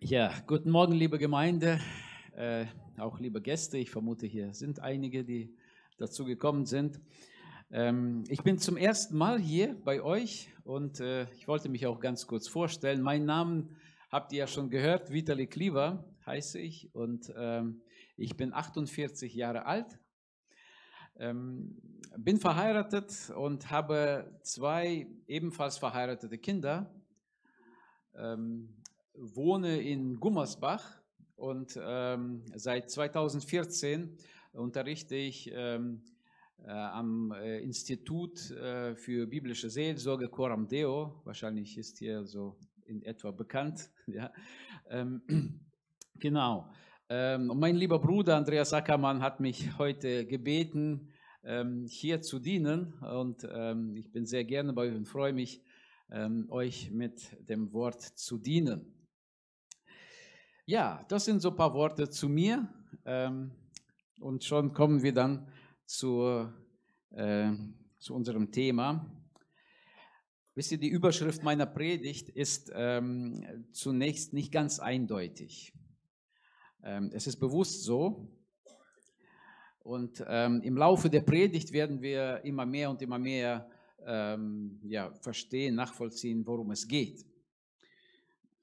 Ja, guten Morgen, liebe Gemeinde, äh, auch liebe Gäste. Ich vermute, hier sind einige, die dazu gekommen sind. Ähm, ich bin zum ersten Mal hier bei euch und äh, ich wollte mich auch ganz kurz vorstellen. Meinen Namen habt ihr ja schon gehört, Vitali Kliva heiße ich und ähm, ich bin 48 Jahre alt. Ähm, bin verheiratet und habe zwei ebenfalls verheiratete Kinder. Ähm, wohne in Gummersbach und ähm, seit 2014 unterrichte ich ähm, äh, am äh, Institut äh, für biblische Seelsorge Coram Deo. Wahrscheinlich ist hier so in etwa bekannt. Ja. Ähm, genau. Ähm, mein lieber Bruder Andreas Ackermann hat mich heute gebeten, ähm, hier zu dienen. Und ich bin sehr gerne bei euch und freue mich, euch mit dem Wort zu dienen. Ja, das sind so ein paar Worte zu mir. und schon kommen wir dann zur, äh, zu unserem Thema. Wisst ihr, die Überschrift meiner Predigt ist ähm, zunächst nicht ganz eindeutig. Ähm, es ist bewusst so. Und ähm, im Laufe der Predigt werden wir immer mehr und immer mehr ähm, ja, verstehen, nachvollziehen, worum es geht.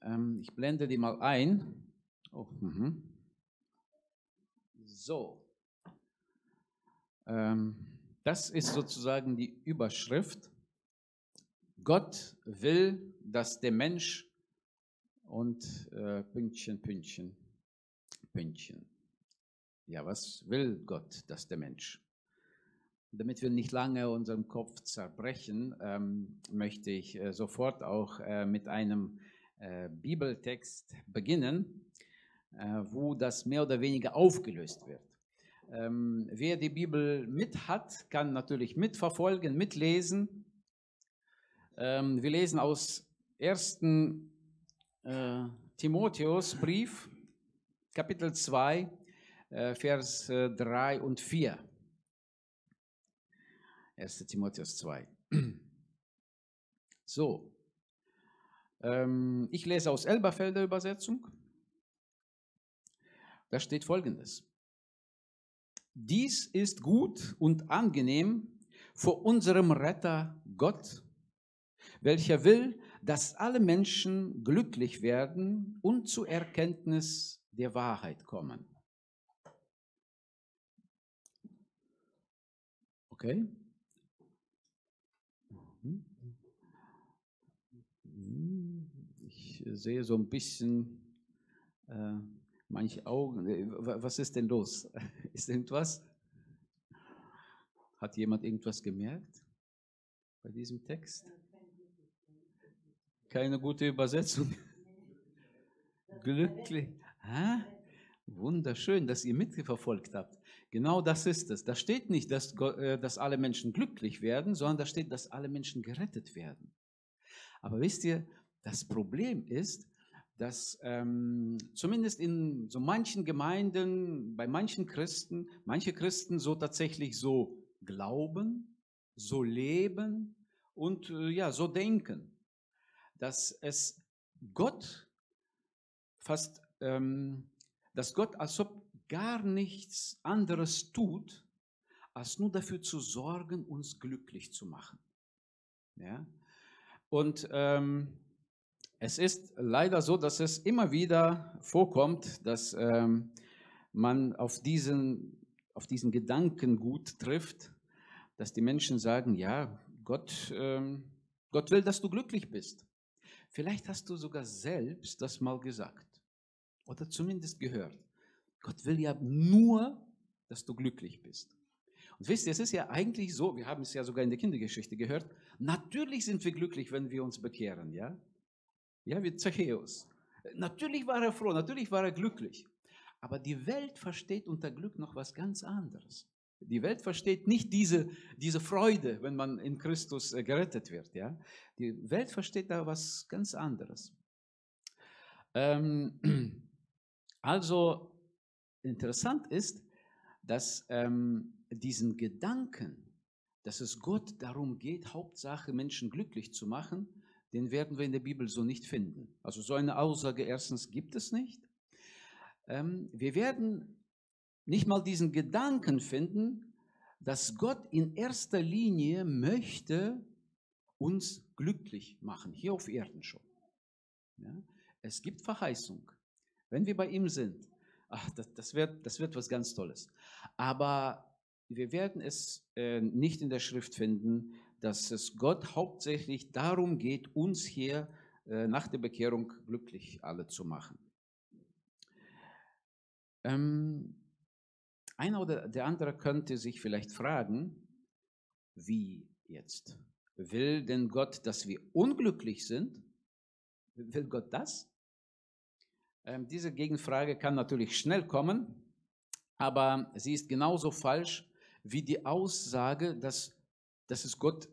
Ähm, ich blende die mal ein. Oh, mhm. so. Ähm, das ist sozusagen die Überschrift. Gott will, dass der Mensch und äh, Pünktchen, Pünktchen, Pünktchen. Ja, was will Gott, dass der Mensch? Damit wir nicht lange unseren Kopf zerbrechen, ähm, möchte ich äh, sofort auch äh, mit einem äh, Bibeltext beginnen, äh, wo das mehr oder weniger aufgelöst wird. Ähm, wer die Bibel mit hat, kann natürlich mitverfolgen, mitlesen. Ähm, wir lesen aus 1. Äh, Timotheus Brief, Kapitel 2, äh, Vers äh, 3 und 4. 1. Timotheus 2. So, ähm, ich lese aus Elberfelder Übersetzung. Da steht folgendes. Dies ist gut und angenehm vor unserem Retter Gott, welcher will, dass alle Menschen glücklich werden und zur Erkenntnis der Wahrheit kommen. Okay? Sehe so ein bisschen äh, manche Augen. Äh, was ist denn los? Ist irgendwas? Hat jemand irgendwas gemerkt bei diesem Text? Keine gute Übersetzung. Glücklich. Hä? Wunderschön, dass ihr mitverfolgt habt. Genau das ist es. Da steht nicht, dass, äh, dass alle Menschen glücklich werden, sondern da steht, dass alle Menschen gerettet werden. Aber wisst ihr, das Problem ist, dass ähm, zumindest in so manchen Gemeinden, bei manchen Christen, manche Christen so tatsächlich so glauben, so leben und äh, ja, so denken, dass es Gott fast, ähm, dass Gott als ob gar nichts anderes tut, als nur dafür zu sorgen, uns glücklich zu machen. Ja? Und ähm, es ist leider so, dass es immer wieder vorkommt, dass ähm, man auf diesen, auf diesen Gedankengut trifft, dass die Menschen sagen, ja, Gott, ähm, Gott will, dass du glücklich bist. Vielleicht hast du sogar selbst das mal gesagt oder zumindest gehört. Gott will ja nur, dass du glücklich bist. Und wisst ihr, es ist ja eigentlich so, wir haben es ja sogar in der Kindergeschichte gehört, natürlich sind wir glücklich, wenn wir uns bekehren, ja? Ja, wie Zachäus. Natürlich war er froh, natürlich war er glücklich. Aber die Welt versteht unter Glück noch was ganz anderes. Die Welt versteht nicht diese, diese Freude, wenn man in Christus äh, gerettet wird. Ja? Die Welt versteht da was ganz anderes. Ähm, also interessant ist, dass ähm, diesen Gedanken, dass es Gott darum geht, Hauptsache Menschen glücklich zu machen, den werden wir in der Bibel so nicht finden. Also so eine Aussage erstens gibt es nicht. Ähm, wir werden nicht mal diesen Gedanken finden, dass Gott in erster Linie möchte uns glücklich machen, hier auf Erden schon. Ja? Es gibt Verheißung. Wenn wir bei ihm sind, ach, das, das, wird, das wird was ganz Tolles. Aber wir werden es äh, nicht in der Schrift finden, dass es Gott hauptsächlich darum geht, uns hier äh, nach der Bekehrung glücklich alle zu machen. Ähm, einer oder der andere könnte sich vielleicht fragen, wie jetzt? Will denn Gott, dass wir unglücklich sind? Will Gott das? Ähm, diese Gegenfrage kann natürlich schnell kommen, aber sie ist genauso falsch wie die Aussage, dass, dass es Gott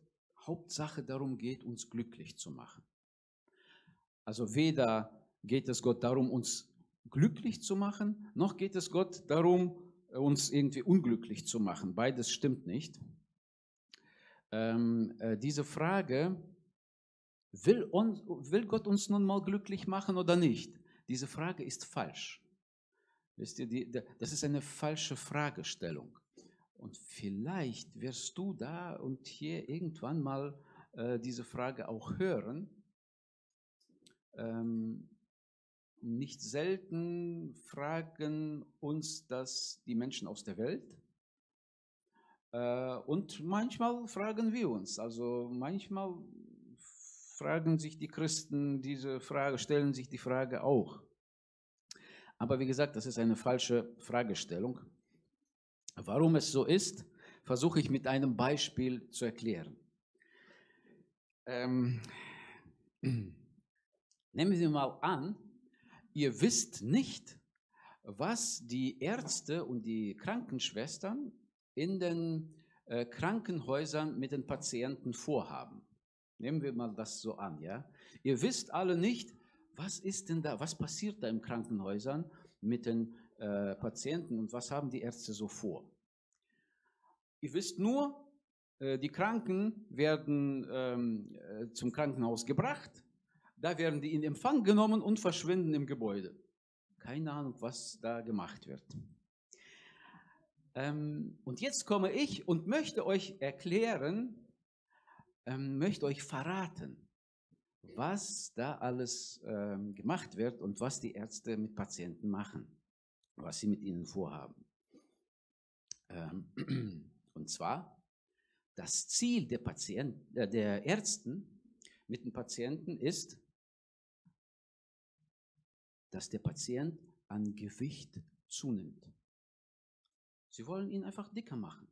Hauptsache darum geht, uns glücklich zu machen. Also weder geht es Gott darum, uns glücklich zu machen, noch geht es Gott darum, uns irgendwie unglücklich zu machen. Beides stimmt nicht. Ähm, äh, diese Frage, will, on, will Gott uns nun mal glücklich machen oder nicht? Diese Frage ist falsch. Wisst ihr, die, das ist eine falsche Fragestellung. Und vielleicht wirst du da und hier irgendwann mal äh, diese Frage auch hören. Ähm, nicht selten fragen uns das die Menschen aus der Welt. Äh, und manchmal fragen wir uns, also manchmal fragen sich die Christen diese Frage, stellen sich die Frage auch. Aber wie gesagt, das ist eine falsche Fragestellung. Warum es so ist, versuche ich mit einem Beispiel zu erklären. Ähm, nehmen Sie mal an, ihr wisst nicht, was die Ärzte und die Krankenschwestern in den äh, Krankenhäusern mit den Patienten vorhaben. Nehmen wir mal das so an, ja? Ihr wisst alle nicht, was ist denn da, was passiert da in Krankenhäusern mit den äh, Patienten und was haben die Ärzte so vor? Ihr wisst nur, äh, die Kranken werden ähm, äh, zum Krankenhaus gebracht, da werden die in Empfang genommen und verschwinden im Gebäude. Keine Ahnung, was da gemacht wird. Ähm, und jetzt komme ich und möchte euch erklären, ähm, möchte euch verraten, was da alles ähm, gemacht wird und was die Ärzte mit Patienten machen, was sie mit ihnen vorhaben. Ähm, und zwar, das Ziel der, Patienten, äh, der Ärzten mit den Patienten ist, dass der Patient an Gewicht zunimmt. Sie wollen ihn einfach dicker machen.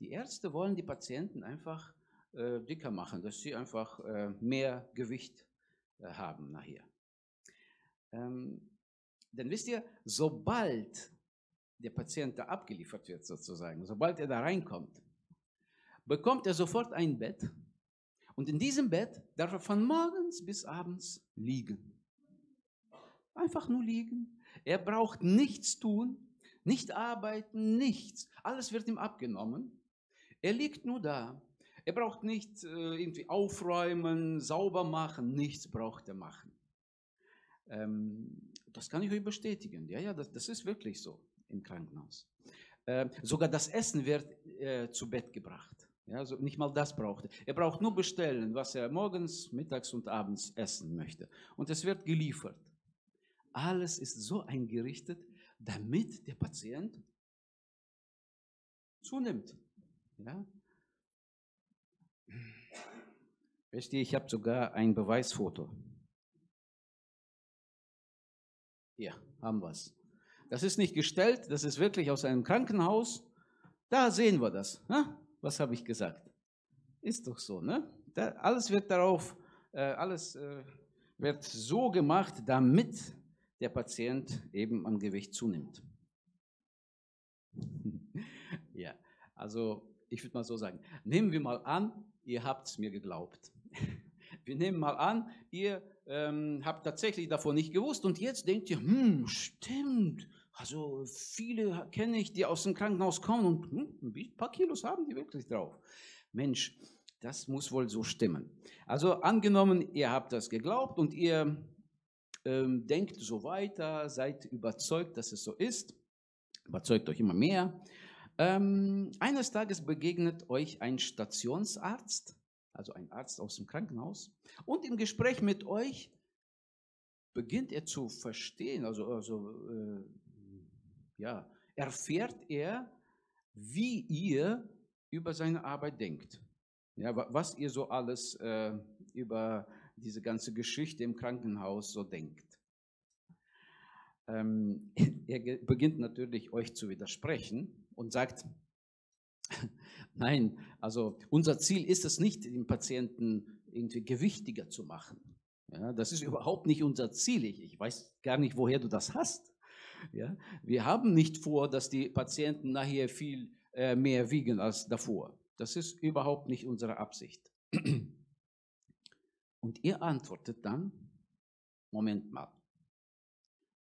Die Ärzte wollen die Patienten einfach äh, dicker machen, dass sie einfach äh, mehr Gewicht äh, haben nachher. Ähm, denn wisst ihr, sobald der Patient da abgeliefert wird sozusagen, sobald er da reinkommt, bekommt er sofort ein Bett und in diesem Bett darf er von morgens bis abends liegen. Einfach nur liegen. Er braucht nichts tun, nicht arbeiten, nichts. Alles wird ihm abgenommen. Er liegt nur da. Er braucht nicht äh, irgendwie aufräumen, sauber machen, nichts braucht er machen. Ähm, das kann ich euch bestätigen. Ja, ja, das, das ist wirklich so im Krankenhaus. Äh, sogar das Essen wird äh, zu Bett gebracht. Ja, also nicht mal das braucht er. Er braucht nur bestellen, was er morgens, mittags und abends essen möchte. Und es wird geliefert. Alles ist so eingerichtet, damit der Patient zunimmt. Ja? Ihr, ich habe sogar ein Beweisfoto. Hier haben wir es. Das ist nicht gestellt, das ist wirklich aus einem Krankenhaus. Da sehen wir das. Ne? Was habe ich gesagt? Ist doch so, ne? Da, alles wird darauf, äh, alles äh, wird so gemacht, damit der Patient eben an Gewicht zunimmt. ja, also ich würde mal so sagen, nehmen wir mal an, ihr habt es mir geglaubt. Wir nehmen mal an, ihr ähm, habt tatsächlich davon nicht gewusst und jetzt denkt ihr, hm, stimmt, also viele kenne ich, die aus dem Krankenhaus kommen und hm, ein paar Kilos haben die wirklich drauf. Mensch, das muss wohl so stimmen. Also angenommen, ihr habt das geglaubt und ihr ähm, denkt so weiter, seid überzeugt, dass es so ist, überzeugt euch immer mehr. Ähm, eines Tages begegnet euch ein Stationsarzt, also ein Arzt aus dem Krankenhaus, und im Gespräch mit euch beginnt er zu verstehen, also, also äh, ja, erfährt er, wie ihr über seine Arbeit denkt. Ja, was ihr so alles äh, über diese ganze Geschichte im Krankenhaus so denkt. Ähm, er beginnt natürlich euch zu widersprechen und sagt, nein, also unser Ziel ist es nicht, den Patienten irgendwie gewichtiger zu machen. Ja, das ist überhaupt nicht unser Ziel. Ich, ich weiß gar nicht, woher du das hast. Ja, wir haben nicht vor, dass die Patienten nachher viel äh, mehr wiegen als davor. Das ist überhaupt nicht unsere Absicht. Und ihr antwortet dann, Moment mal,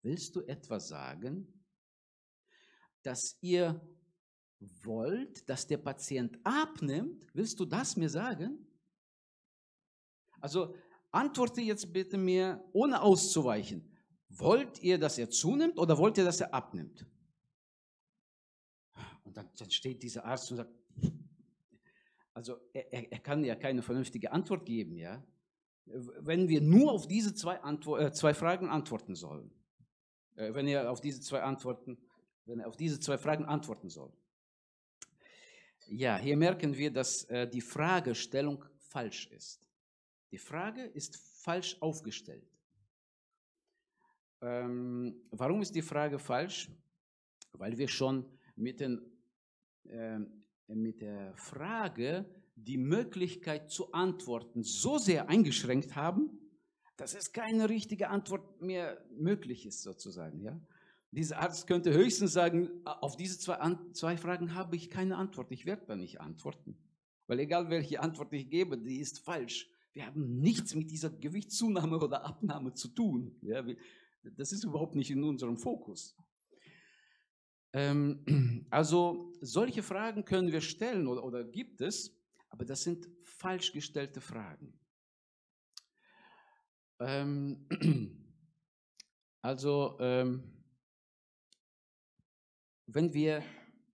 willst du etwas sagen, dass ihr wollt, dass der Patient abnimmt? Willst du das mir sagen? Also antworte jetzt bitte mir, ohne auszuweichen. Wollt ihr, dass er zunimmt oder wollt ihr, dass er abnimmt? Und dann, dann steht dieser Arzt und sagt, also er, er, kann ja keine vernünftige Antwort geben, ja, wenn wir nur auf diese zwei, Antwort, äh, zwei Fragen antworten sollen. Äh, wenn er auf diese zwei Antworten, wenn er auf diese zwei Fragen antworten soll. Ja, hier merken wir, dass äh, die Fragestellung falsch ist. Die Frage ist falsch aufgestellt. Ähm, warum ist die Frage falsch? Weil wir schon mit, den, äh, mit der Frage die Möglichkeit zu antworten so sehr eingeschränkt haben, dass es keine richtige Antwort mehr möglich ist, sozusagen. Ja? Dieser Arzt könnte höchstens sagen, auf diese zwei, zwei Fragen habe ich keine Antwort, ich werde da nicht antworten. Weil egal welche Antwort ich gebe, die ist falsch. Wir haben nichts mit dieser Gewichtszunahme oder Abnahme zu tun. Ja? Das ist überhaupt nicht in unserem Fokus. Ähm, also solche Fragen können wir stellen oder, oder gibt es, aber das sind falsch gestellte Fragen. Ähm, also ähm, wenn wir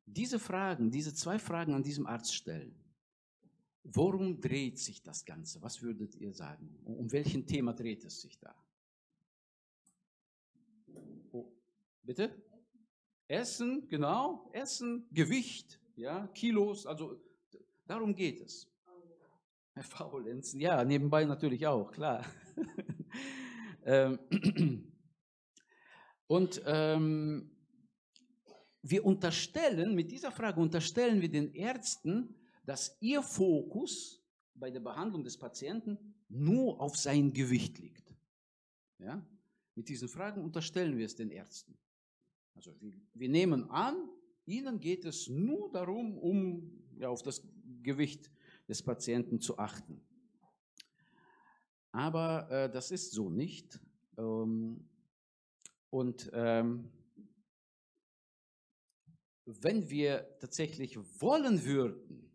diese Fragen, diese zwei Fragen an diesem Arzt stellen, worum dreht sich das Ganze? Was würdet ihr sagen? Um welchen Thema dreht es sich da? Bitte? Essen, genau, Essen, Gewicht, ja, Kilos, also darum geht es. Faulenzen, ja, nebenbei natürlich auch, klar. Ähm, und ähm, wir unterstellen, mit dieser Frage unterstellen wir den Ärzten, dass ihr Fokus bei der Behandlung des Patienten nur auf sein Gewicht liegt. Ja? Mit diesen Fragen unterstellen wir es den Ärzten. Also wir, wir nehmen an, ihnen geht es nur darum, um ja, auf das Gewicht des Patienten zu achten. Aber äh, das ist so nicht. Ähm, und ähm, wenn wir tatsächlich wollen würden,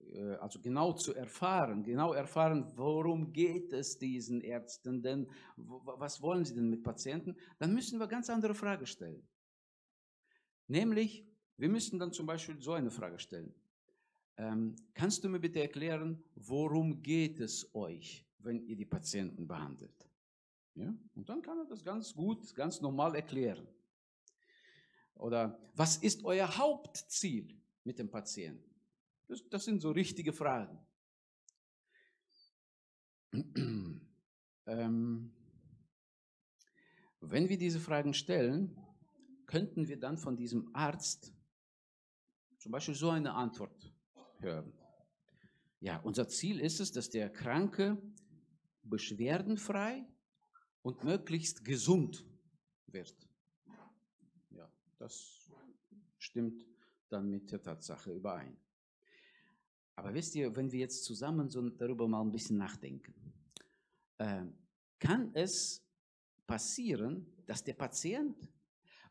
äh, also genau zu erfahren, genau erfahren, worum geht es diesen Ärzten denn, was wollen sie denn mit Patienten, dann müssen wir ganz andere Fragen stellen. Nämlich, wir müssen dann zum Beispiel so eine Frage stellen. Ähm, kannst du mir bitte erklären, worum geht es euch, wenn ihr die Patienten behandelt? Ja? Und dann kann er das ganz gut, ganz normal erklären. Oder was ist euer Hauptziel mit dem Patienten? Das, das sind so richtige Fragen. ähm, wenn wir diese Fragen stellen, könnten wir dann von diesem Arzt zum Beispiel so eine Antwort hören. Ja, unser Ziel ist es, dass der Kranke beschwerdenfrei und möglichst gesund wird. Das stimmt dann mit der Tatsache überein. Aber wisst ihr, wenn wir jetzt zusammen so darüber mal ein bisschen nachdenken, äh, kann es passieren, dass der Patient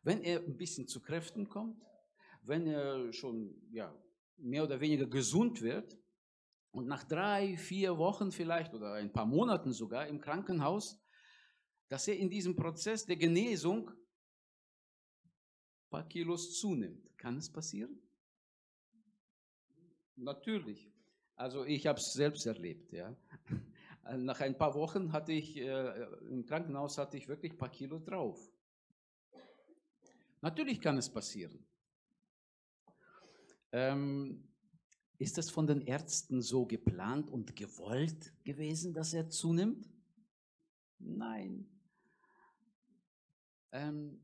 wenn er ein bisschen zu Kräften kommt, wenn er schon ja, mehr oder weniger gesund wird, Und nach drei, vier Wochen vielleicht oder ein paar Monaten sogar im Krankenhaus, dass er in diesem Prozess der Genesung paar Kilos zunimmt. Kann es passieren? Natürlich. Also ich habe es selbst erlebt. Ja. Nach ein paar Wochen hatte ich, äh, im Krankenhaus hatte ich wirklich ein paar Kilo drauf. Natürlich kann es passieren. Ähm, ist das von den Ärzten so geplant und gewollt gewesen, dass er zunimmt? Nein. Ähm,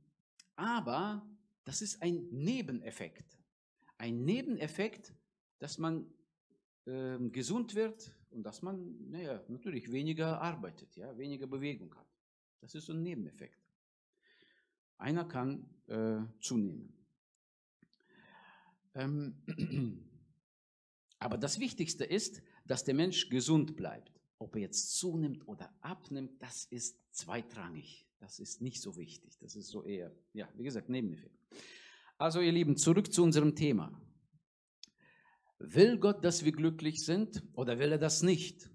aber das ist ein Nebeneffekt. Ein Nebeneffekt, dass man ähm, gesund wird und dass man naja, natürlich weniger arbeitet, ja, weniger Bewegung hat. Das ist so ein Nebeneffekt. Einer kann äh, zunehmen. Ähm, aber das Wichtigste ist, dass der Mensch gesund bleibt. Ob er jetzt zunimmt oder abnimmt, das ist zweitrangig. Das ist nicht so wichtig. Das ist so eher, ja, wie gesagt, Nebeneffekt. Also ihr Lieben, zurück zu unserem Thema. Will Gott, dass wir glücklich sind oder will er das nicht?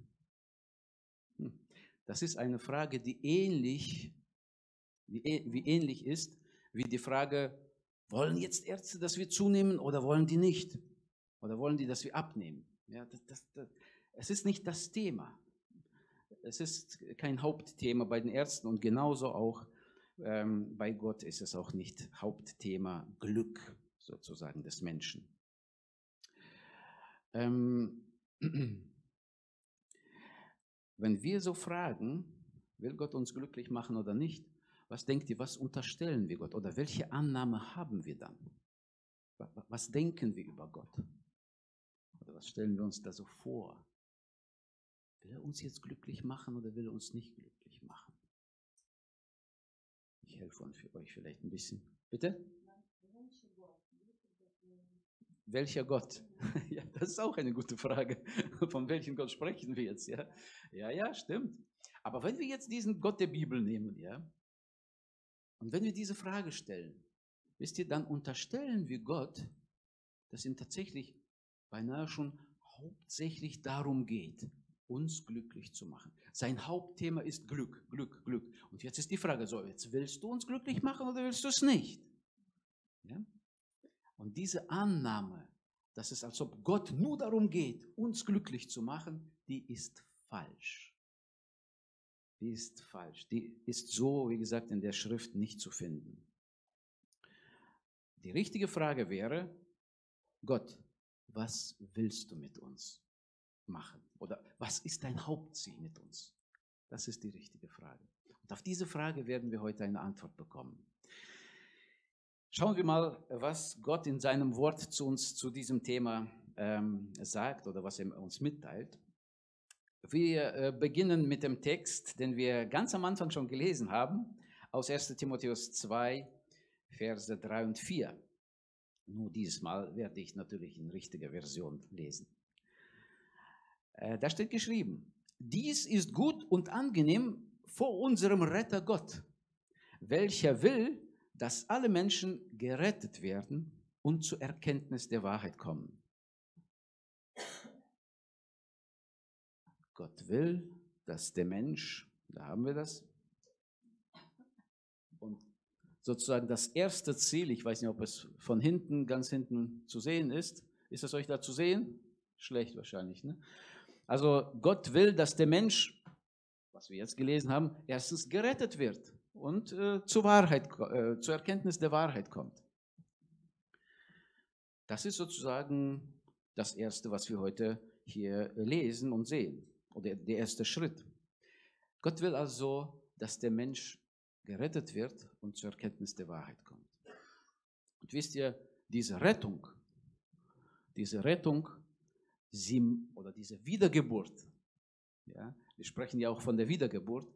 Hm, das ist eine Frage, die ähnlich wie, ähnlich ist wie die Frage, wollen jetzt Ärzte, dass wir zunehmen oder wollen die nicht? Oder wollen die, dass wir abnehmen? Ja, das, das, das, es ist nicht das Thema. Es ist kein Hauptthema bei den Ärzten und genauso auch ähm, bei Gott ist es auch nicht Hauptthema Glück sozusagen des Menschen. Ähm, wenn wir so fragen, will Gott uns glücklich machen oder nicht, was denkt ihr, was unterstellen wir Gott oder welche Annahme haben wir dann? Was denken wir über Gott? Oder was stellen wir uns da so vor? Will er uns jetzt glücklich machen oder will er uns nicht glücklich machen? Ich helfe euch vielleicht ein bisschen. Bitte? Welcher Gott? Ja, das ist auch eine gute Frage. Von welchem Gott sprechen wir jetzt? Ja, ja, ja stimmt. Aber wenn wir jetzt diesen Gott der Bibel nehmen, ja, und wenn wir diese Frage stellen, wisst ihr, dann unterstellen wir Gott, dass ihm tatsächlich beinahe schon hauptsächlich darum geht, uns glücklich zu machen. Sein Hauptthema ist Glück, Glück, Glück. Und jetzt ist die Frage, so, jetzt willst du uns glücklich machen oder willst du es nicht? Ja? Und diese Annahme, dass es als ob Gott nur darum geht, uns glücklich zu machen, die ist falsch die ist falsch. Die ist so, wie gesagt, in der Schrift nicht zu finden. Die richtige Frage wäre, Gott, was willst du mit uns machen? Oder was ist dein Hauptziel mit uns? Das ist die richtige Frage. Und auf diese Frage werden wir heute eine Antwort bekommen. Schauen wir mal, was Gott in seinem Wort zu uns zu diesem Thema ähm, sagt oder was er uns mitteilt. Wir äh, beginnen mit dem Text, den wir ganz am Anfang schon gelesen haben, aus 1 Timotheus 2, Verse 3 und 4. Nur dieses Mal werde ich natürlich in richtiger Version lesen. Äh, da steht geschrieben, dies ist gut und angenehm vor unserem Retter Gott, welcher will, dass alle Menschen gerettet werden und zur Erkenntnis der Wahrheit kommen. Gott will, dass der Mensch, da haben wir das, und sozusagen das erste Ziel, ich weiß nicht, ob es von hinten, ganz hinten zu sehen ist, ist es euch da zu sehen? Schlecht wahrscheinlich. Ne? Also Gott will, dass der Mensch, was wir jetzt gelesen haben, erstens gerettet wird und äh, zur Wahrheit, äh, zur Erkenntnis der Wahrheit kommt. Das ist sozusagen das Erste, was wir heute hier lesen und sehen oder der erste Schritt. Gott will also, dass der Mensch gerettet wird und zur Erkenntnis der Wahrheit kommt. Und wisst ihr, diese Rettung, diese Rettung, sie, oder diese Wiedergeburt, ja, wir sprechen ja auch von der Wiedergeburt,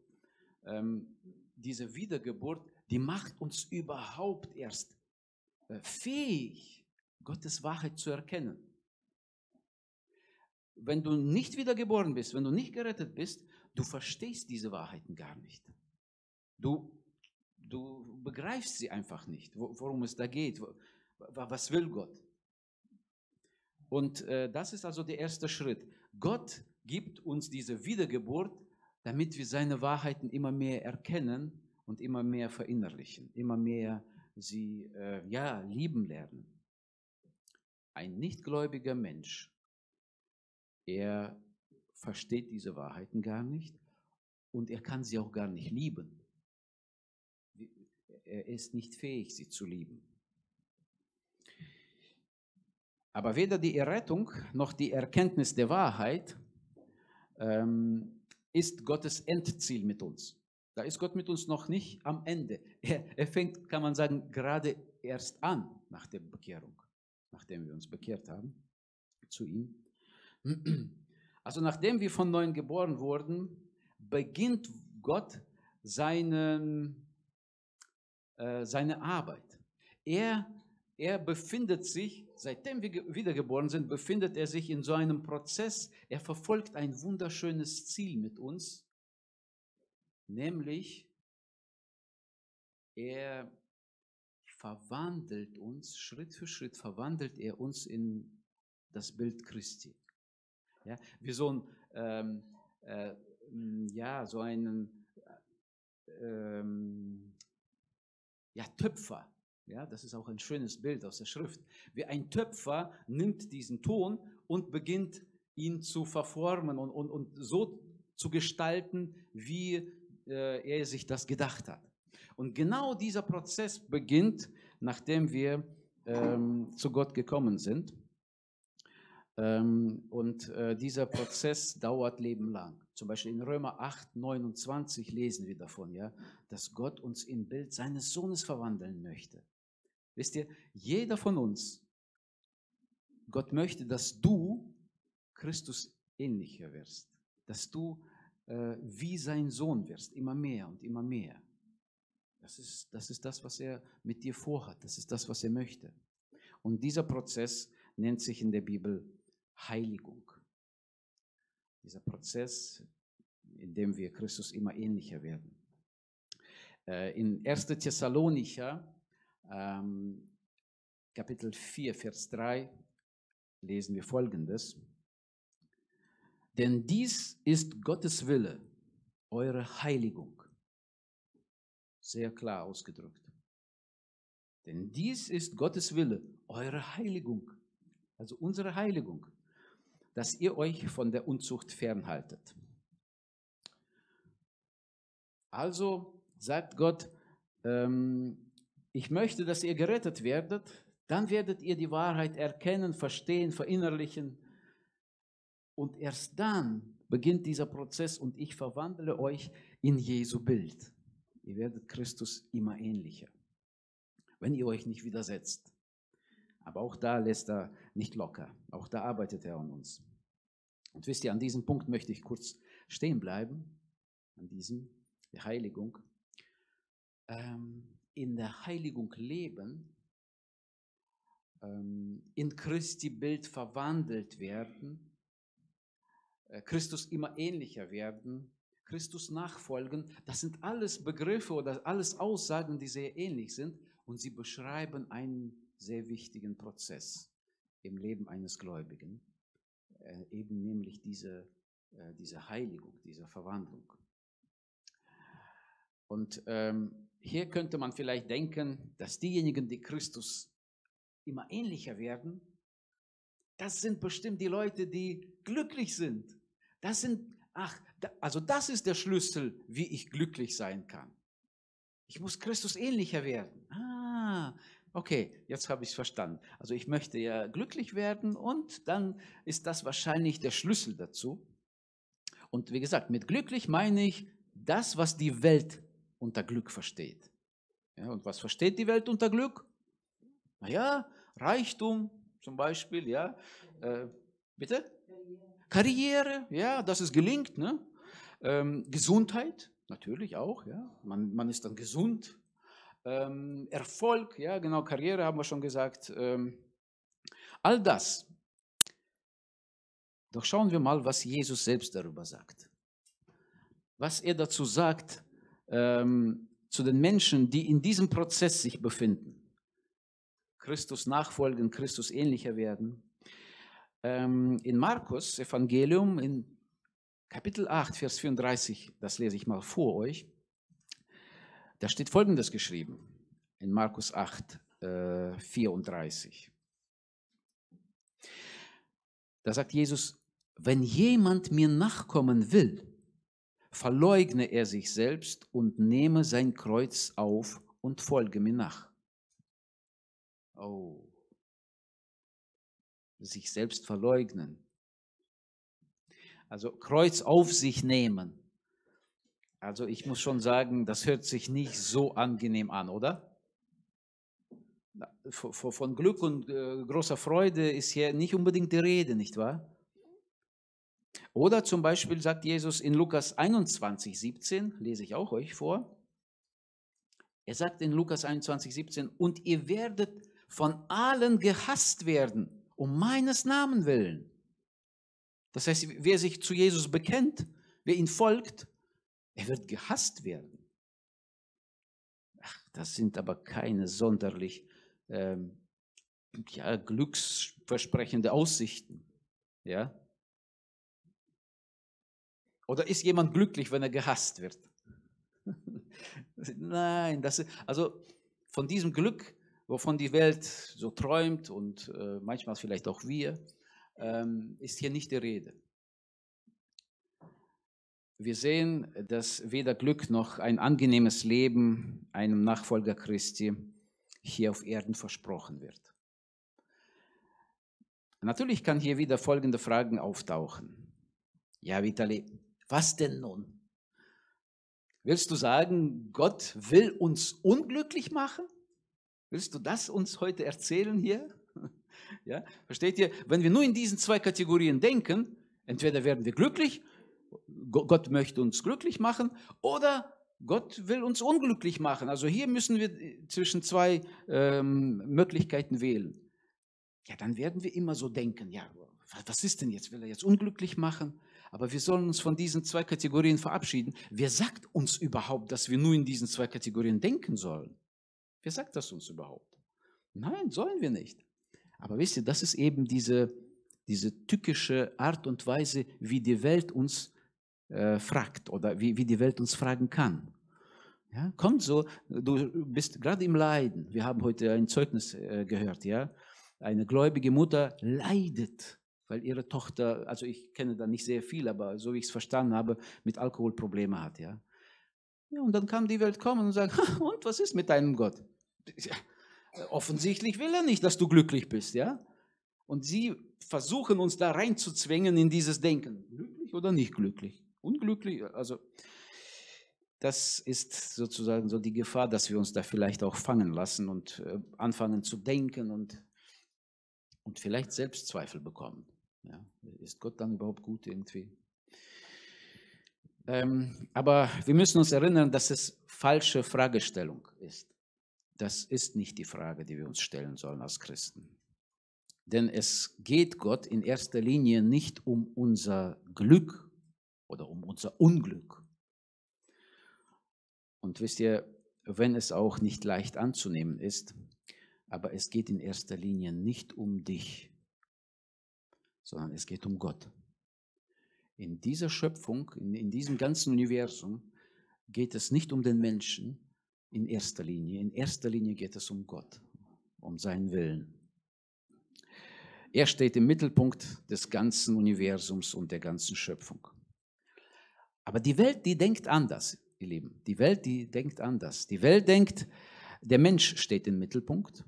ähm, diese Wiedergeburt, die macht uns überhaupt erst äh, fähig, Gottes Wahrheit zu erkennen wenn du nicht wiedergeboren bist, wenn du nicht gerettet bist, du verstehst diese Wahrheiten gar nicht. Du, du begreifst sie einfach nicht, worum es da geht. Was will Gott? Und äh, das ist also der erste Schritt. Gott gibt uns diese Wiedergeburt, damit wir seine Wahrheiten immer mehr erkennen und immer mehr verinnerlichen, immer mehr sie äh, ja, lieben lernen. Ein nichtgläubiger Mensch, er versteht diese Wahrheiten gar nicht und er kann sie auch gar nicht lieben. Er ist nicht fähig, sie zu lieben. Aber weder die Errettung noch die Erkenntnis der Wahrheit ähm, ist Gottes Endziel mit uns. Da ist Gott mit uns noch nicht am Ende. Er, er fängt, kann man sagen, gerade erst an nach der Bekehrung, nachdem wir uns bekehrt haben zu ihm. Also nachdem wir von neuem geboren wurden, beginnt Gott seinen, äh, seine Arbeit. Er, er befindet sich, seitdem wir wiedergeboren sind, befindet er sich in so einem Prozess. Er verfolgt ein wunderschönes Ziel mit uns, nämlich er verwandelt uns, Schritt für Schritt verwandelt er uns in das Bild Christi. Ja, wie so ein, ähm, äh, ja, so einen ähm, ja, Töpfer. Ja, das ist auch ein schönes Bild aus der Schrift. Wie ein Töpfer nimmt diesen Ton und beginnt ihn zu verformen und, und, und so zu gestalten, wie äh, er sich das gedacht hat. Und genau dieser Prozess beginnt, nachdem wir ähm, zu Gott gekommen sind. Ähm, und äh, dieser Prozess dauert lebenlang. Zum Beispiel in Römer 8, 29 lesen wir davon, ja, dass Gott uns in Bild seines Sohnes verwandeln möchte. Wisst ihr, jeder von uns, Gott möchte, dass du Christus ähnlicher wirst, dass du äh, wie sein Sohn wirst, immer mehr und immer mehr. Das ist, das ist das, was er mit dir vorhat, das ist das, was er möchte. Und dieser Prozess nennt sich in der Bibel Heiligung. Dieser Prozess, in dem wir Christus immer ähnlicher werden. Äh, in 1. Thessalonicher, ähm, Kapitel 4, Vers 3, lesen wir Folgendes. Denn dies ist Gottes Wille, eure Heiligung. Sehr klar ausgedrückt. Denn dies ist Gottes Wille, eure Heiligung. Also unsere Heiligung dass ihr euch von der Unzucht fernhaltet. Also sagt Gott, ähm, ich möchte, dass ihr gerettet werdet, dann werdet ihr die Wahrheit erkennen, verstehen, verinnerlichen. Und erst dann beginnt dieser Prozess und ich verwandle euch in Jesu Bild. Ihr werdet Christus immer ähnlicher, wenn ihr euch nicht widersetzt. Aber auch da lässt er nicht locker. Auch da arbeitet er an uns. Und wisst ihr, an diesem Punkt möchte ich kurz stehen bleiben, an diesem, der Heiligung. Ähm, in der Heiligung leben, ähm, in Christi Bild verwandelt werden, äh, Christus immer ähnlicher werden, Christus nachfolgen, das sind alles Begriffe oder alles Aussagen, die sehr ähnlich sind und sie beschreiben einen sehr wichtigen Prozess im Leben eines Gläubigen, äh, eben nämlich diese, äh, diese Heiligung, diese Verwandlung. Und ähm, hier könnte man vielleicht denken, dass diejenigen, die Christus immer ähnlicher werden, das sind bestimmt die Leute, die glücklich sind. Das sind, ach, also das ist der Schlüssel, wie ich glücklich sein kann. Ich muss Christus ähnlicher werden. Ah, Okay, jetzt habe ich es verstanden. Also ich möchte ja glücklich werden und dann ist das wahrscheinlich der Schlüssel dazu. Und wie gesagt, mit glücklich meine ich das, was die Welt unter Glück versteht. Ja, und was versteht die Welt unter Glück? Naja, Reichtum zum Beispiel, ja. Äh, bitte? Karriere. ja, dass es gelingt. Ne? Ähm, Gesundheit, natürlich auch, ja. Man, man ist dann gesund, ähm, Erfolg, ja, genau, Karriere haben wir schon gesagt. Ähm, all das. Doch schauen wir mal, was Jesus selbst darüber sagt. Was er dazu sagt ähm, zu den Menschen, die in diesem Prozess sich befinden. Christus nachfolgen, Christus ähnlicher werden. ähm, in Markus Evangelium in Kapitel 8, Vers 34, das lese ich mal vor euch. Da steht Folgendes geschrieben in Markus 8, äh, 34. Da sagt Jesus, wenn jemand mir nachkommen will, verleugne er sich selbst und nehme sein Kreuz auf und folge mir nach. Oh, sich selbst verleugnen. Also Kreuz auf sich nehmen. Also ich muss schon sagen, das hört sich nicht so angenehm an, oder? Von Glück und äh, großer Freude ist hier nicht unbedingt die Rede, nicht wahr? Oder zum Beispiel sagt Jesus in Lukas 21, 17, lese ich auch euch vor. Er sagt in Lukas 21, 17, und ihr werdet von allen gehasst werden, um meines Namen willen. Das heißt, wer sich zu Jesus bekennt, wer ihn folgt, er wird gehasst werden. Ach, das sind aber keine sonderlich ähm, ja, glücksversprechende Aussichten. Ja? Oder ist jemand glücklich, wenn er gehasst wird? Nein, das ist, also von diesem Glück, wovon die Welt so träumt und äh, manchmal vielleicht auch wir, ähm, ist hier nicht die Rede. Wir sehen, dass weder Glück noch ein angenehmes Leben einem Nachfolger Christi hier auf Erden versprochen wird. Natürlich kann hier wieder folgende Fragen auftauchen. Ja, Vitali, was denn nun? Willst du sagen, Gott will uns unglücklich machen? Willst du das uns heute erzählen hier? Ja, versteht ihr? Wenn wir nur in diesen zwei Kategorien denken, entweder werden wir glücklich, Gott möchte uns glücklich machen, oder Gott will uns unglücklich machen. Also hier müssen wir zwischen zwei ähm, Möglichkeiten wählen. Ja, dann werden wir immer so denken, ja, was ist denn jetzt? Will er jetzt unglücklich machen? Aber wir sollen uns von diesen zwei Kategorien verabschieden. Wer sagt uns überhaupt, dass wir nur in diesen zwei Kategorien denken sollen? Wer sagt das uns überhaupt? Nein, sollen wir nicht. Aber wisst ihr, das ist eben diese, diese tückische Art und Weise, wie die Welt uns äh, fragt oder wie, wie die Welt uns fragen kann. Ja, kommt so, du bist gerade im Leiden. Wir haben heute ein Zeugnis äh, gehört, ja. Eine gläubige Mutter leidet, weil ihre Tochter, also ich kenne da nicht sehr viel, aber so wie ich es verstanden habe, mit Alkohol Probleme hat, ja. Ja, und dann kam die Welt kommen und sagt, und was ist mit deinem Gott? Ja, Offensichtlich will er nicht, dass du glücklich bist, ja? Und sie versuchen uns da reinzuzwängen in dieses Denken. Glücklich oder nicht glücklich? Unglücklich? Also, das ist sozusagen so die Gefahr, dass wir uns da vielleicht auch fangen lassen und äh, anfangen zu denken und, und vielleicht Selbstzweifel bekommen. Ja? Ist Gott dann überhaupt gut irgendwie? Ähm, aber wir müssen uns erinnern, dass es falsche Fragestellung ist. Das ist nicht die Frage, die wir uns stellen sollen als Christen. Denn es geht Gott in erster Linie nicht um unser Glück oder um unser Unglück. Und wisst ihr, wenn es auch nicht leicht anzunehmen ist, aber es geht in erster Linie nicht um dich, sondern es geht um Gott. In dieser Schöpfung, in, in diesem ganzen Universum geht es nicht um den Menschen, in erster Linie. In erster Linie geht es um Gott, um seinen Willen. Er steht im Mittelpunkt des ganzen Universums und der ganzen Schöpfung. Aber die Welt, die denkt anders, ihr Lieben. Die Welt, die denkt anders. Die Welt denkt, der Mensch steht im Mittelpunkt.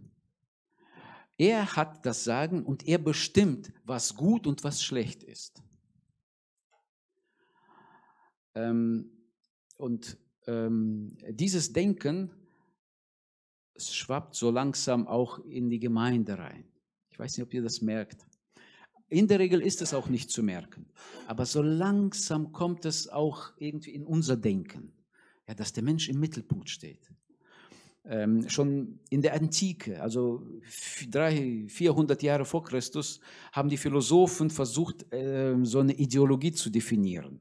Er hat das Sagen und er bestimmt, was gut und was schlecht ist. Ähm, und ähm, dieses Denken schwappt so langsam auch in die Gemeinde rein. Ich weiß nicht, ob ihr das merkt. In der Regel ist es auch nicht zu merken. Aber so langsam kommt es auch irgendwie in unser Denken, ja, dass der Mensch im Mittelpunkt steht. Ähm, schon in der Antike, also 300, 400 Jahre vor Christus, haben die Philosophen versucht, äh, so eine Ideologie zu definieren.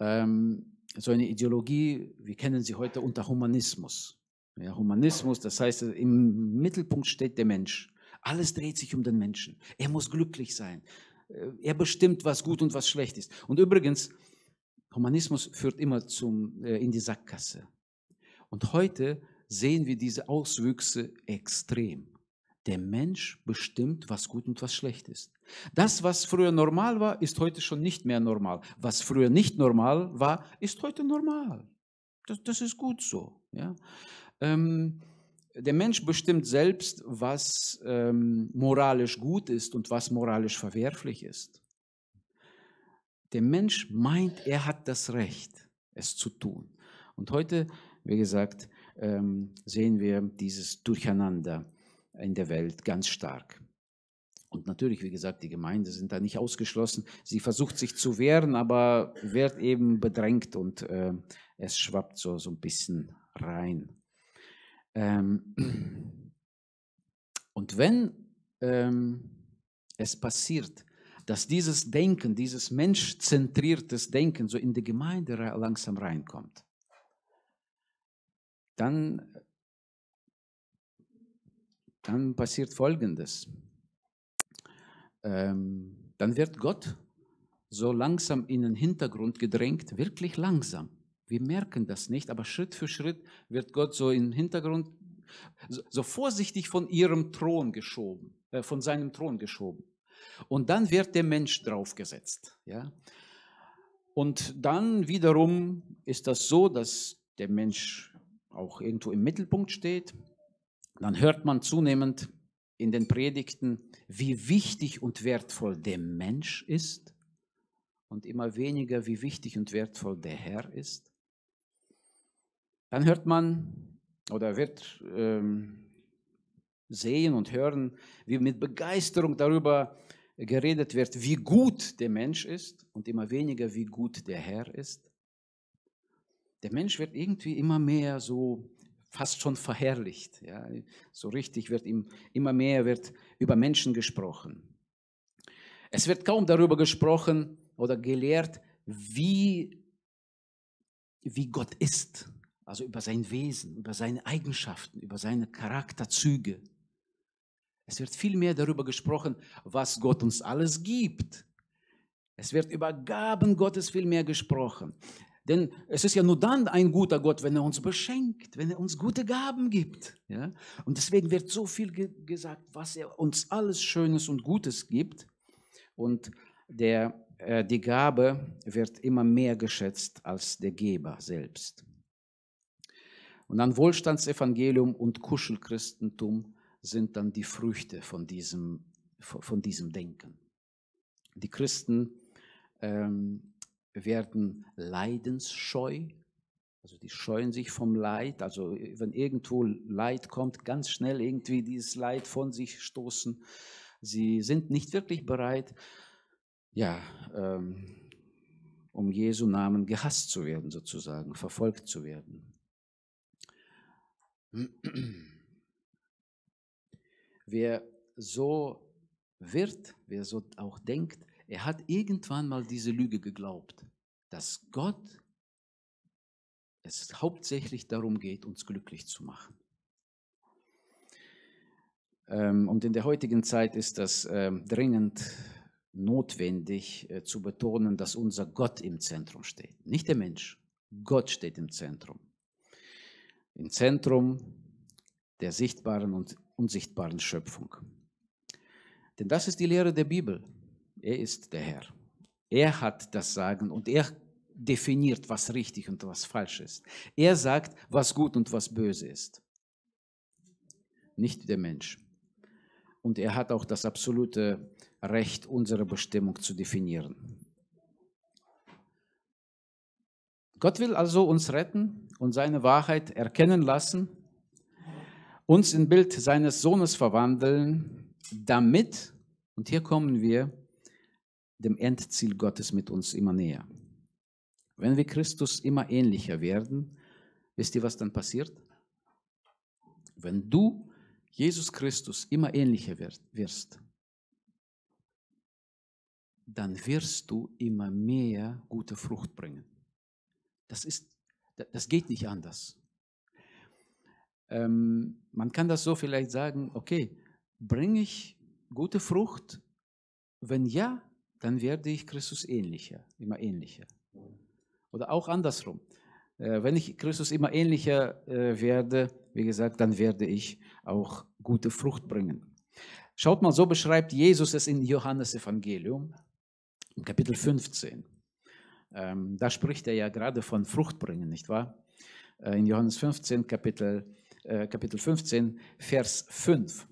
Ähm, so eine Ideologie, wir kennen sie heute unter Humanismus. Ja, Humanismus, das heißt, im Mittelpunkt steht der Mensch. Alles dreht sich um den Menschen. Er muss glücklich sein. Äh, er bestimmt, was gut und was schlecht ist. Und übrigens, Humanismus führt immer zum, äh, in die Sackgasse. Und heute sehen wir diese Auswüchse extrem. Der Mensch bestimmt, was gut und was schlecht ist. Das, was früher normal war, ist heute schon nicht mehr normal. Was früher nicht normal war, ist heute normal. Das, das ist gut so. Ja? Ähm, der Mensch bestimmt selbst, was ähm, moralisch gut ist und was moralisch verwerflich ist. Der Mensch meint, er hat das Recht, es zu tun. Und heute, wie gesagt, ähm, sehen wir dieses Durcheinander in der Welt ganz stark. Und natürlich, wie gesagt, die Gemeinde sind da nicht ausgeschlossen. Sie versucht sich zu wehren, aber wird eben bedrängt und äh, es schwappt so, so ein bisschen rein. Ähm, und wenn ähm, es passiert, dass dieses Denken, dieses menschzentriertes Denken so in die Gemeinde langsam reinkommt, dann, dann passiert Folgendes. Ähm, dann wird Gott so langsam in den Hintergrund gedrängt, wirklich langsam. Wir merken das nicht, aber Schritt für Schritt wird Gott so in den Hintergrund, so, so vorsichtig von ihrem Thron geschoben, äh, von seinem Thron geschoben. Und dann wird der Mensch draufgesetzt. Ja? Und dann wiederum ist das so, dass der Mensch auch irgendwo im Mittelpunkt steht. Dann hört man zunehmend in den Predigten, wie wichtig und wertvoll der Mensch ist und immer weniger, wie wichtig und wertvoll der Herr ist. Dann hört man oder wird ähm, sehen und hören, wie mit Begeisterung darüber geredet wird, wie gut der Mensch ist und immer weniger, wie gut der Herr ist. Der Mensch wird irgendwie immer mehr so fast schon verherrlicht. Ja. So richtig wird ihm immer mehr wird über Menschen gesprochen. Es wird kaum darüber gesprochen oder gelehrt, wie, wie Gott ist. Also über sein Wesen, über seine Eigenschaften, über seine Charakterzüge. Es wird viel mehr darüber gesprochen, was Gott uns alles gibt. Es wird über Gaben Gottes viel mehr gesprochen. Denn es ist ja nur dann ein guter Gott, wenn er uns beschenkt, wenn er uns gute Gaben gibt. Ja? Und deswegen wird so viel ge gesagt, was er uns alles Schönes und Gutes gibt. Und der, äh, die Gabe wird immer mehr geschätzt als der Geber selbst. Und dann Wohlstandsevangelium und Kuschelchristentum sind dann die Früchte von diesem, von diesem Denken. Die Christen ähm, werden leidensscheu, also die scheuen sich vom Leid, also wenn irgendwo Leid kommt, ganz schnell irgendwie dieses Leid von sich stoßen. Sie sind nicht wirklich bereit, ja, ähm, um Jesu Namen gehasst zu werden, sozusagen, verfolgt zu werden. Wer so wird, wer so auch denkt, er hat irgendwann mal diese Lüge geglaubt, dass Gott es hauptsächlich darum geht, uns glücklich zu machen. Ähm, und in der heutigen Zeit ist das ähm, dringend notwendig äh, zu betonen, dass unser Gott im Zentrum steht. Nicht der Mensch, Gott steht im Zentrum. Im Zentrum der sichtbaren und unsichtbaren Schöpfung. Denn das ist die Lehre der Bibel. Er ist der Herr. Er hat das Sagen und er definiert, was richtig und was falsch ist. Er sagt, was gut und was böse ist. Nicht der Mensch. Und er hat auch das absolute Recht, unsere Bestimmung zu definieren. Gott will also uns retten und seine Wahrheit erkennen lassen uns in Bild seines Sohnes verwandeln, damit, und hier kommen wir dem Endziel Gottes mit uns immer näher. Wenn wir Christus immer ähnlicher werden, wisst ihr, was dann passiert? Wenn du Jesus Christus immer ähnlicher wirst, dann wirst du immer mehr gute Frucht bringen. Das, ist, das geht nicht anders. Ähm, man kann das so vielleicht sagen, okay, bringe ich gute Frucht? Wenn ja, dann werde ich Christus ähnlicher, immer ähnlicher. Oder auch andersrum. Äh, wenn ich Christus immer ähnlicher äh, werde, wie gesagt, dann werde ich auch gute Frucht bringen. Schaut mal, so beschreibt Jesus es in Johannes Evangelium, im Kapitel 15. Ähm, da spricht er ja gerade von Frucht bringen, nicht wahr? Äh, in Johannes 15, Kapitel, Kapitel 15, Vers 5.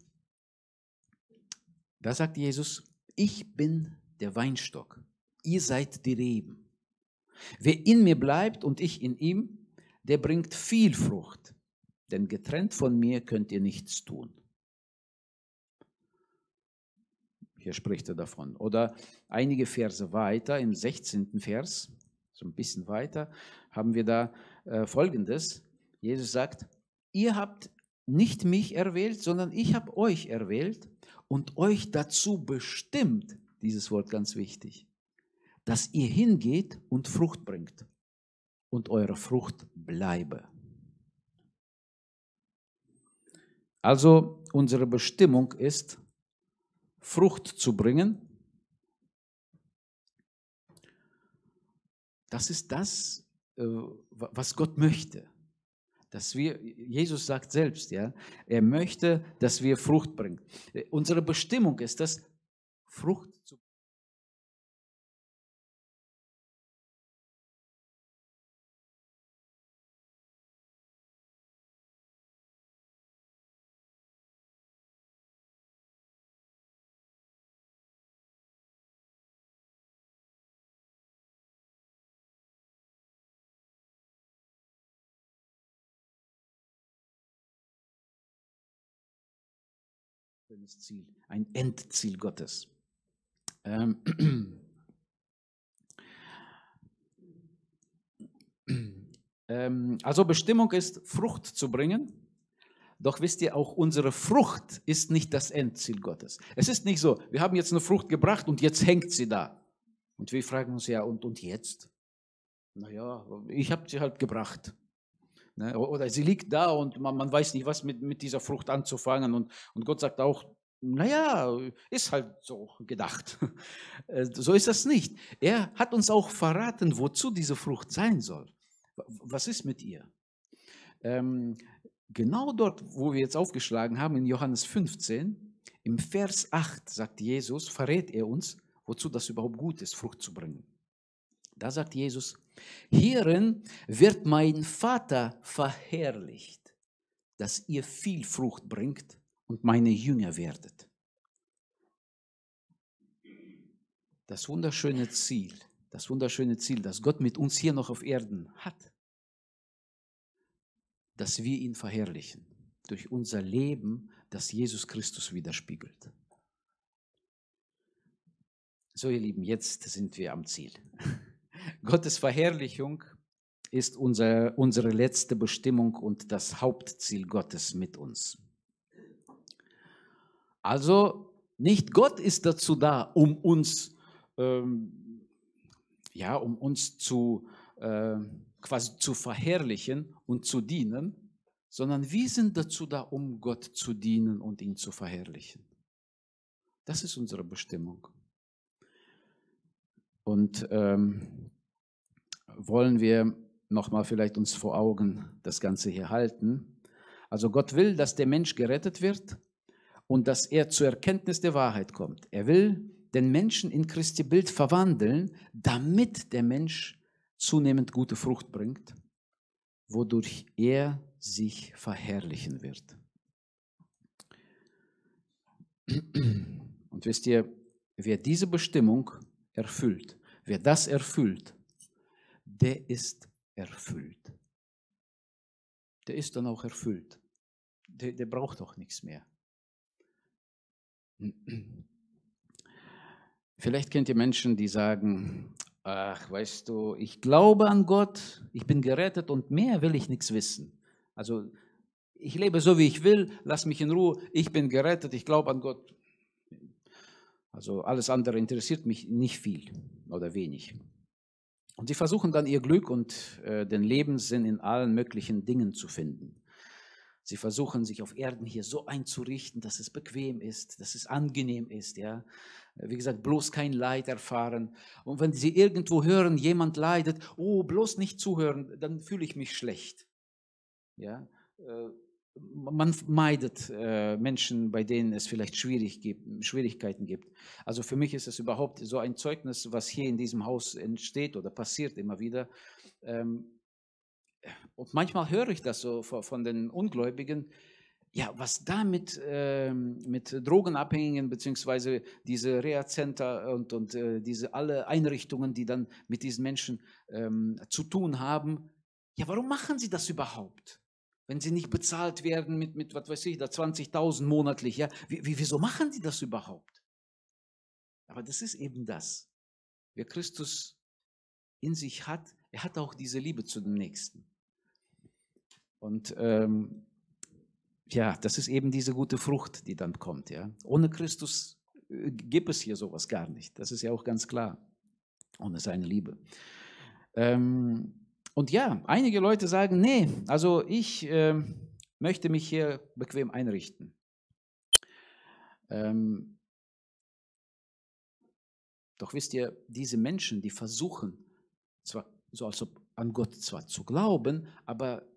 Da sagt Jesus, ich bin der Weinstock, ihr seid die Reben. Wer in mir bleibt und ich in ihm, der bringt viel Frucht, denn getrennt von mir könnt ihr nichts tun. Hier spricht er davon. Oder einige Verse weiter, im 16. Vers, so ein bisschen weiter, haben wir da äh, Folgendes. Jesus sagt, ihr habt nicht mich erwählt, sondern ich habe euch erwählt und euch dazu bestimmt, dieses Wort ganz wichtig, dass ihr hingeht und Frucht bringt und eure Frucht bleibe. Also unsere Bestimmung ist, Frucht zu bringen. Das ist das, äh, was Gott möchte. Dass wir, Jesus sagt selbst, ja, er möchte, dass wir Frucht bringen. Äh, unsere Bestimmung ist das, Frucht schönes Ziel, ein Endziel Gottes. Ähm, ähm, also Bestimmung ist, Frucht zu bringen. Doch wisst ihr, auch unsere Frucht ist nicht das Endziel Gottes. Es ist nicht so, wir haben jetzt eine Frucht gebracht und jetzt hängt sie da. Und wir fragen uns ja, und, und jetzt? Naja, ich habe sie halt gebracht. Ne? Oder sie liegt da und man, man weiß nicht, was mit, mit dieser Frucht anzufangen. Und, und Gott sagt auch, naja, ist halt so gedacht. Äh, so ist das nicht. Er hat uns auch verraten, wozu diese Frucht sein soll. Was ist mit ihr? Ähm, genau dort, wo wir jetzt aufgeschlagen haben, in Johannes 15, im Vers 8 sagt Jesus, verrät er uns, wozu das überhaupt gut ist, Frucht zu bringen. Da sagt Jesus, hierin wird mein Vater verherrlicht, dass ihr viel Frucht bringt und meine Jünger werdet. Das wunderschöne Ziel, das wunderschöne Ziel, das Gott mit uns hier noch auf Erden hat, dass wir ihn verherrlichen durch unser Leben, das Jesus Christus widerspiegelt. So, ihr Lieben, jetzt sind wir am Ziel. Gottes Verherrlichung ist unser, unsere letzte Bestimmung und das Hauptziel Gottes mit uns. Also nicht Gott ist dazu da, um uns, ähm, ja, um uns zu, äh, quasi zu verherrlichen und zu dienen, sondern wir sind dazu da, um Gott zu dienen und ihn zu verherrlichen. Das ist unsere Bestimmung. Und ähm, wollen wir nochmal vielleicht uns vor Augen das Ganze hier halten. Also Gott will, dass der Mensch gerettet wird und dass er zur Erkenntnis der Wahrheit kommt. Er will den Menschen in Christi Bild verwandeln, damit der Mensch zunehmend gute Frucht bringt, wodurch er sich verherrlichen wird. Und wisst ihr, wer diese Bestimmung erfüllt. Wer das erfüllt, der ist erfüllt. Der ist dann auch erfüllt. Der, der braucht auch nichts mehr. Vielleicht kennt ihr Menschen, die sagen, ach, weißt du, ich glaube an Gott, ich bin gerettet und mehr will ich nichts wissen. Also ich lebe so, wie ich will, lass mich in Ruhe, ich bin gerettet, ich glaube an Gott, also alles andere interessiert mich nicht viel oder wenig. Und sie versuchen dann ihr Glück und äh, den Lebenssinn in allen möglichen Dingen zu finden. Sie versuchen sich auf Erden hier so einzurichten, dass es bequem ist, dass es angenehm ist, ja. Wie gesagt, bloß kein Leid erfahren. Und wenn sie irgendwo hören, jemand leidet, oh, bloß nicht zuhören, dann fühle ich mich schlecht. Ja. Man meidet äh, Menschen, bei denen es vielleicht schwierig gibt, Schwierigkeiten gibt. Also für mich ist es überhaupt so ein Zeugnis, was hier in diesem Haus entsteht oder passiert immer wieder. Ähm, und manchmal höre ich das so von den Ungläubigen, ja, was da mit, äh, mit Drogenabhängigen beziehungsweise diese Reha-Center und, und äh, diese alle Einrichtungen, die dann mit diesen Menschen ähm, zu tun haben, ja, warum machen sie das überhaupt? Wenn sie nicht bezahlt werden mit, mit was weiß ich, da 20.000 monatlich, ja, wie, wie, wieso machen die das überhaupt? Aber das ist eben das. Wer Christus in sich hat, er hat auch diese Liebe zu dem Nächsten. Und ähm, ja, das ist eben diese gute Frucht, die dann kommt. Ja. Ohne Christus äh, gibt es hier sowas gar nicht. Das ist ja auch ganz klar. Ohne seine Liebe. Ähm, und ja, einige Leute sagen, nee, also ich äh, möchte mich hier bequem einrichten. Ähm, doch wisst ihr, diese Menschen, die versuchen, zwar so als ob an Gott zwar zu glauben, aber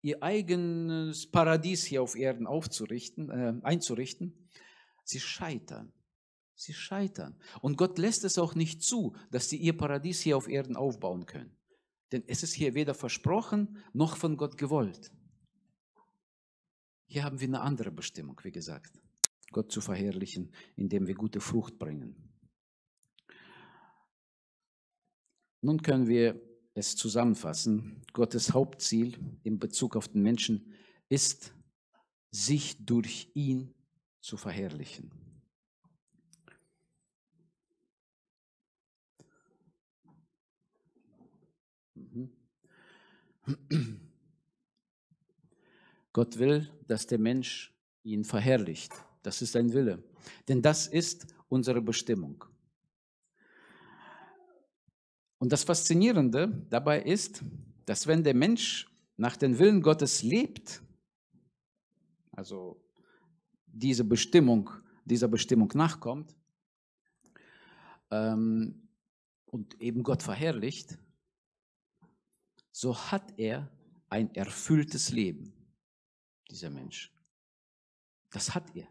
ihr eigenes Paradies hier auf Erden aufzurichten, äh, einzurichten, sie scheitern. Sie scheitern. Und Gott lässt es auch nicht zu, dass sie ihr Paradies hier auf Erden aufbauen können. Denn es ist hier weder versprochen noch von Gott gewollt. Hier haben wir eine andere Bestimmung, wie gesagt. Gott zu verherrlichen, indem wir gute Frucht bringen. Nun können wir es zusammenfassen, Gottes Hauptziel in Bezug auf den Menschen ist, sich durch ihn zu verherrlichen. Gott will, dass der Mensch ihn verherrlicht. Das ist sein Wille. Denn das ist unsere Bestimmung. Und das Faszinierende dabei ist, dass wenn der Mensch nach dem Willen Gottes lebt, also diese Bestimmung, dieser Bestimmung nachkommt ähm, und eben Gott verherrlicht, so hat er ein erfülltes Leben, dieser Mensch. Das hat er.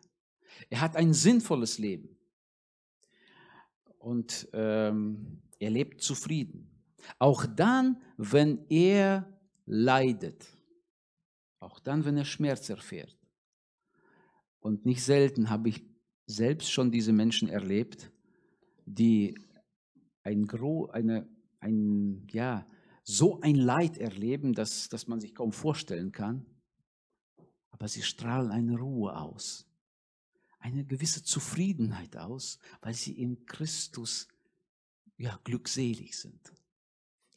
Er hat ein sinnvolles Leben. Und ähm, er lebt zufrieden. Auch dann, wenn er leidet. Auch dann, wenn er Schmerz erfährt. Und nicht selten habe ich selbst schon diese Menschen erlebt, die ein, Gro eine, ein, ja, so ein Leid erleben, dass, dass man sich kaum vorstellen kann. Aber sie strahlen eine Ruhe aus, eine gewisse Zufriedenheit aus, weil sie in Christus ja, glückselig sind.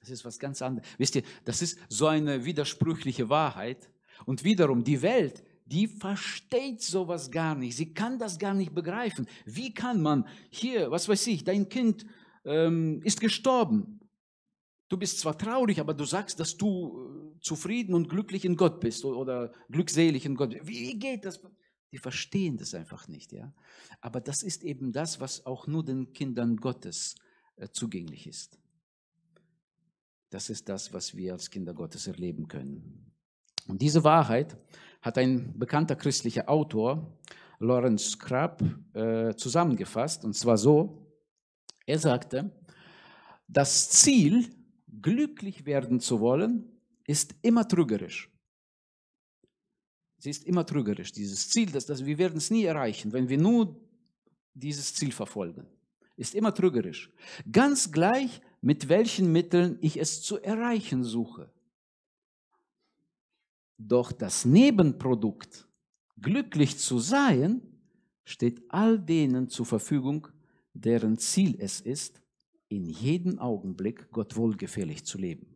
Das ist was ganz anderes. Wisst ihr, das ist so eine widersprüchliche Wahrheit. Und wiederum, die Welt, die versteht sowas gar nicht. Sie kann das gar nicht begreifen. Wie kann man hier, was weiß ich, dein Kind ähm, ist gestorben. Du bist zwar traurig, aber du sagst, dass du äh, zufrieden und glücklich in Gott bist oder glückselig in Gott. Wie, geht das? Die verstehen das einfach nicht, ja. Aber das ist eben das, was auch nur den Kindern Gottes äh, zugänglich ist. Das ist das, was wir als Kinder Gottes erleben können. Und diese Wahrheit hat ein bekannter christlicher Autor, Lawrence Crabb, äh, zusammengefasst, und zwar so, er sagte, das Ziel, glücklich werden zu wollen, ist immer trügerisch. Sie ist immer trügerisch, dieses Ziel, das, das, wir werden es nie erreichen, wenn wir nur dieses Ziel verfolgen ist immer trügerisch. Ganz gleich, mit welchen Mitteln ich es zu erreichen suche. Doch das Nebenprodukt, glücklich zu sein, steht all denen zur Verfügung, deren Ziel es ist, in jedem Augenblick Gott wohlgefällig zu leben.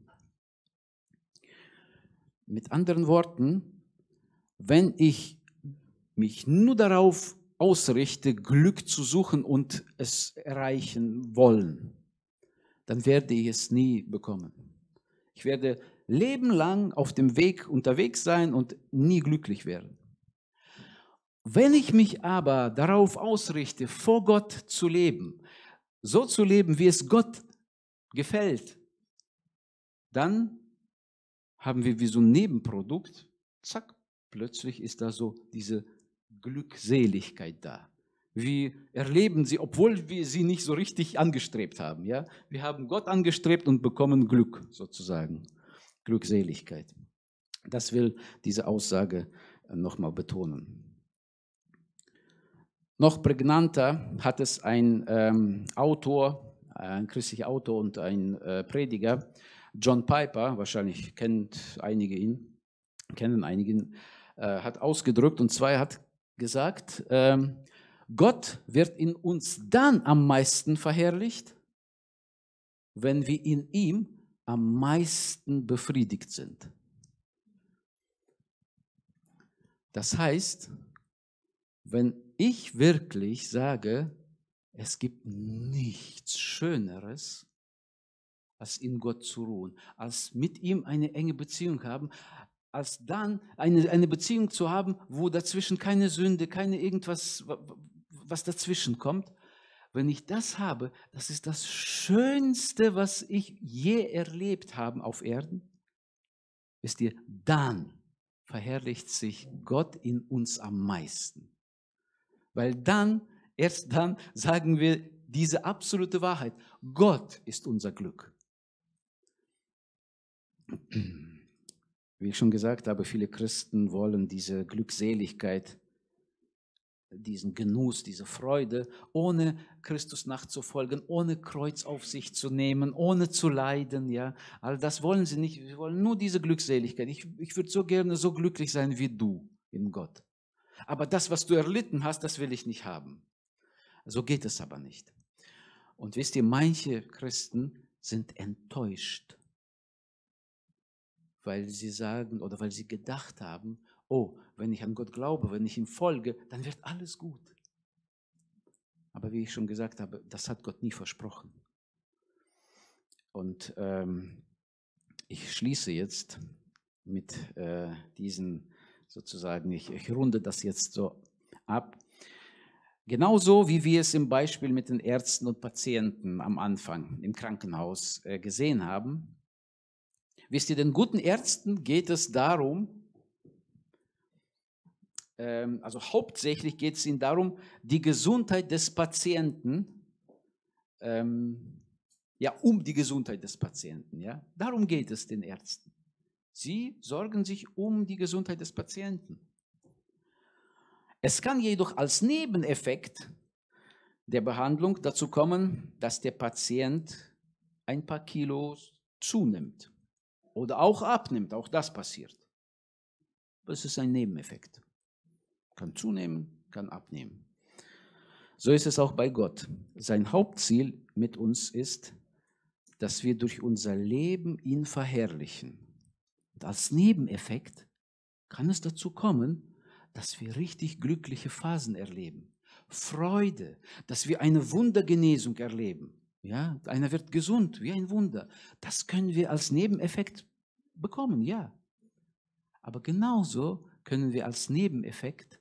Mit anderen Worten, wenn ich mich nur darauf ausrichte, Glück zu suchen und es erreichen wollen, dann werde ich es nie bekommen. Ich werde Leben lang auf dem Weg unterwegs sein und nie glücklich werden. Wenn ich mich aber darauf ausrichte, vor Gott zu leben, so zu leben, wie es Gott gefällt, dann haben wir wie so ein Nebenprodukt, zack, plötzlich ist da so diese Glückseligkeit da. Wie erleben sie, obwohl wir sie nicht so richtig angestrebt haben. Ja? Wir haben Gott angestrebt und bekommen Glück sozusagen, Glückseligkeit. Das will diese Aussage nochmal betonen. Noch prägnanter hat es ein ähm, Autor, ein christlicher Autor und ein äh, Prediger, John Piper, wahrscheinlich kennt einige ihn, kennen einige ihn, äh, hat ausgedrückt, und zwar hat gesagt, ähm, Gott wird in uns dann am meisten verherrlicht, wenn wir in ihm am meisten befriedigt sind. Das heißt, wenn ich wirklich sage, es gibt nichts Schöneres, als in Gott zu ruhen, als mit ihm eine enge Beziehung haben, als dann eine, eine Beziehung zu haben, wo dazwischen keine Sünde, keine irgendwas, was dazwischen kommt. Wenn ich das habe, das ist das Schönste, was ich je erlebt habe auf Erden. Wisst ihr, dann verherrlicht sich Gott in uns am meisten. Weil dann, erst dann sagen wir diese absolute Wahrheit. Gott ist unser Glück. Wie ich schon gesagt habe, viele Christen wollen diese Glückseligkeit, diesen Genuss, diese Freude, ohne Christus nachzufolgen, ohne Kreuz auf sich zu nehmen, ohne zu leiden. Ja, all das wollen sie nicht. Sie wollen nur diese Glückseligkeit. Ich, ich würde so gerne so glücklich sein wie du in Gott. Aber das, was du erlitten hast, das will ich nicht haben. So geht es aber nicht. Und wisst ihr, manche Christen sind enttäuscht weil sie sagen oder weil sie gedacht haben, oh, wenn ich an Gott glaube, wenn ich ihm folge, dann wird alles gut. Aber wie ich schon gesagt habe, das hat Gott nie versprochen. Und ähm, ich schließe jetzt mit äh, diesen sozusagen, ich, ich runde das jetzt so ab. Genauso wie wir es im Beispiel mit den Ärzten und Patienten am Anfang im Krankenhaus äh, gesehen haben, Wisst ihr, den guten Ärzten geht es darum, ähm, also hauptsächlich geht es ihnen darum, die Gesundheit des Patienten, ähm, ja, um die Gesundheit des Patienten, ja. Darum geht es den Ärzten. Sie sorgen sich um die Gesundheit des Patienten. Es kann jedoch als Nebeneffekt der Behandlung dazu kommen, dass der Patient ein paar Kilos zunimmt oder auch abnimmt, auch das passiert. Das ist ein Nebeneffekt. Kann zunehmen, kann abnehmen. So ist es auch bei Gott. Sein Hauptziel mit uns ist, dass wir durch unser Leben ihn verherrlichen. Und als Nebeneffekt kann es dazu kommen, dass wir richtig glückliche Phasen erleben. Freude, dass wir eine Wundergenesung erleben. Ja, einer wird gesund, wie ein Wunder. Das können wir als Nebeneffekt bekommen, ja. Aber genauso können wir als Nebeneffekt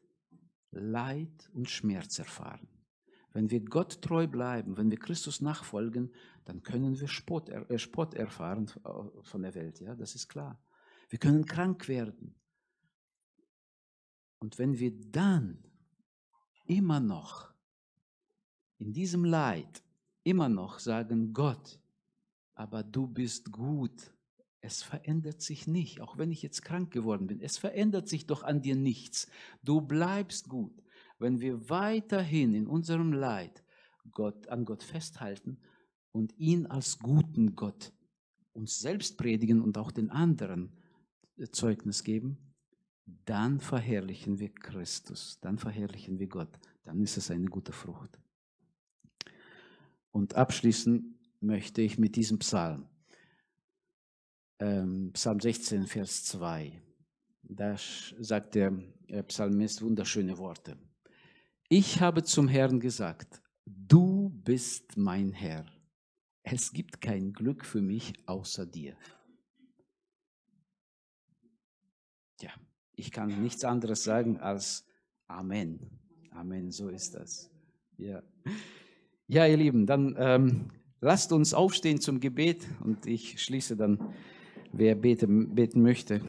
Leid und Schmerz erfahren. Wenn wir Gott treu bleiben, wenn wir Christus nachfolgen, dann können wir Spott, äh, Spott erfahren von der Welt, ja, das ist klar. Wir können krank werden. Und wenn wir dann immer noch in diesem Leid immer noch sagen, Gott, aber du bist gut, es verändert sich nicht, auch wenn ich jetzt krank geworden bin. Es verändert sich doch an dir nichts. Du bleibst gut. Wenn wir weiterhin in unserem Leid Gott, an Gott festhalten und ihn als guten Gott uns selbst predigen und auch den anderen Zeugnis geben, dann verherrlichen wir Christus, dann verherrlichen wir Gott, dann ist es eine gute Frucht. Und abschließen möchte ich mit diesem Psalm ähm, Psalm 16, Vers 2. Da sagt der äh, Psalmist wunderschöne Worte. Ich habe zum Herrn gesagt, du bist mein Herr. Es gibt kein Glück für mich außer dir. Ich kann nichts anderes sagen als Amen. Amen, so ist das. Ja, ja ihr Lieben, dann ähm, lasst uns aufstehen zum Gebet und ich schließe dann, wer beten, beten möchte.